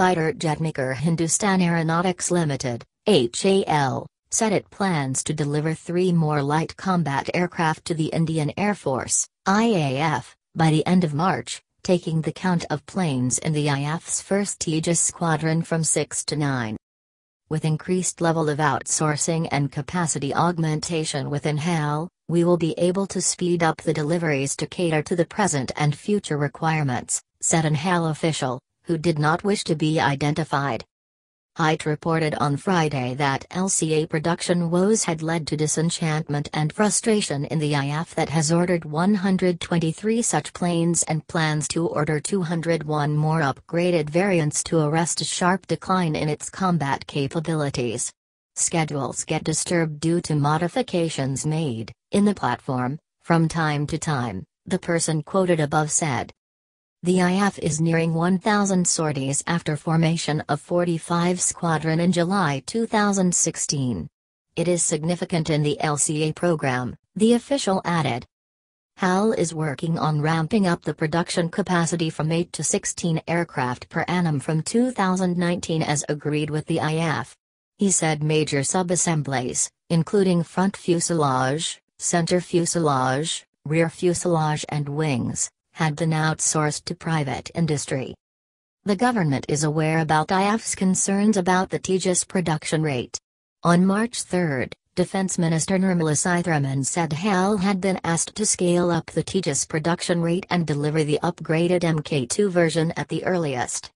Fighter jet maker Hindustan Aeronautics Limited, HAL, said it plans to deliver three more light combat aircraft to the Indian Air Force, IAF, by the end of March, taking the count of planes in the IAF's first Tejas squadron from six to nine. With increased level of outsourcing and capacity augmentation within HAL, we will be able to speed up the deliveries to cater to the present and future requirements, said an HAL official, who did not wish to be identified. HT reported on Friday that LCA production woes had led to disenchantment and frustration in the IAF that has ordered 123 such planes and plans to order 201 more upgraded variants to arrest a sharp decline in its combat capabilities. Schedules get disturbed due to modifications made, in the platform, from time to time, the person quoted above said. The IAF is nearing 1,000 sorties after formation of 45 Squadron in July 2016. It is significant in the LCA program, the official added. HAL is working on ramping up the production capacity from 8 to 16 aircraft per annum from 2019 as agreed with the IAF. He said major subassemblies, including front fuselage, center fuselage, rear fuselage and wings, had been outsourced to private industry. The government is aware about IAF's concerns about the Tejas production rate. On March 3, Defense Minister Nirmala Sitharaman said HAL had been asked to scale up the Tejas production rate and deliver the upgraded Mk2 version at the earliest.